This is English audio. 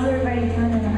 How's